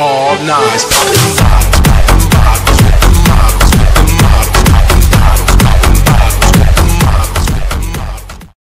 all night.